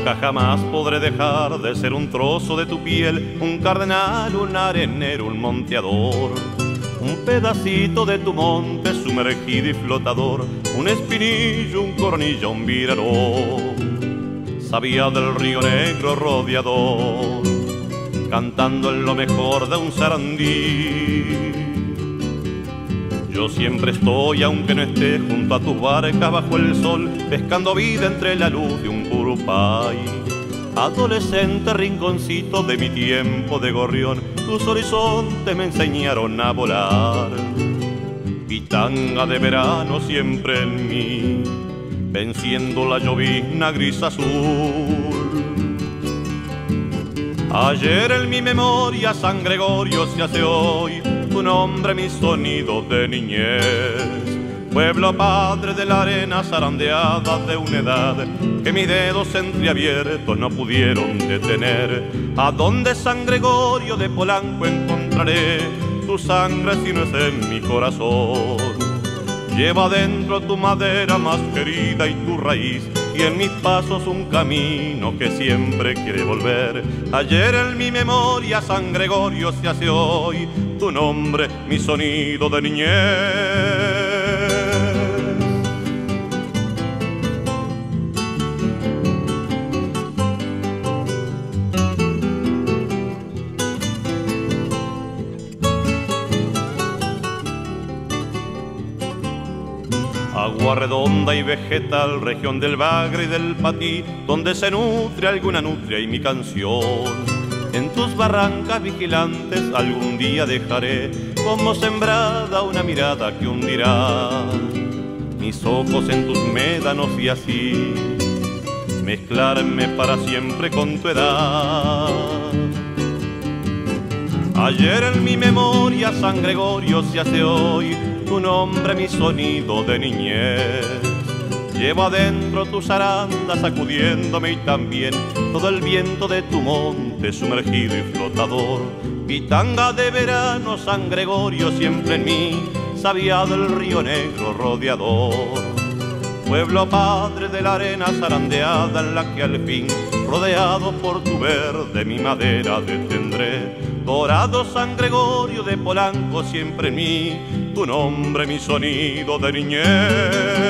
Nunca jamás podré dejar de ser un trozo de tu piel, un cardenal, un arenero, un monteador. Un pedacito de tu monte sumergido y flotador, un espinillo, un cornillo, un virarón. Sabía del río negro rodeador, cantando en lo mejor de un sarandí yo siempre estoy, aunque no esté, junto a tus barcas bajo el sol, pescando vida entre la luz de un curupay. Adolescente rinconcito de mi tiempo de gorrión, tus horizontes me enseñaron a volar. Pitanga de verano siempre en mí, venciendo la llovizna gris azul. Ayer en mi memoria San Gregorio se hace hoy tu nombre mi sonido de niñez. Pueblo padre de la arena zarandeada de una edad que mis dedos entreabiertos no pudieron detener. ¿A dónde San Gregorio de Polanco encontraré tu sangre si no es en mi corazón? Lleva dentro tu madera más querida y tu raíz y en mis pasos un camino que siempre quiere volver. Ayer en mi memoria San Gregorio se hace hoy, tu nombre, mi sonido de niñez. Agua redonda y vegetal, región del bagre y del patí, donde se nutre alguna nutria y mi canción. En tus barrancas vigilantes algún día dejaré como sembrada una mirada que hundirá mis ojos en tus médanos y así mezclarme para siempre con tu edad. Ayer en mi memoria San Gregorio se hace hoy tu nombre, mi sonido de niñez. Llevo adentro tus arandas sacudiéndome y también todo el viento de tu monte sumergido y flotador. Pitanga de verano, San Gregorio siempre en mí, sabía del río negro rodeador. Pueblo padre de la arena zarandeada en la que al fin, rodeado por tu verde, mi madera detendré Dorado San Gregorio de Polanco siempre en mí, tu nombre, mi sonido de niñez.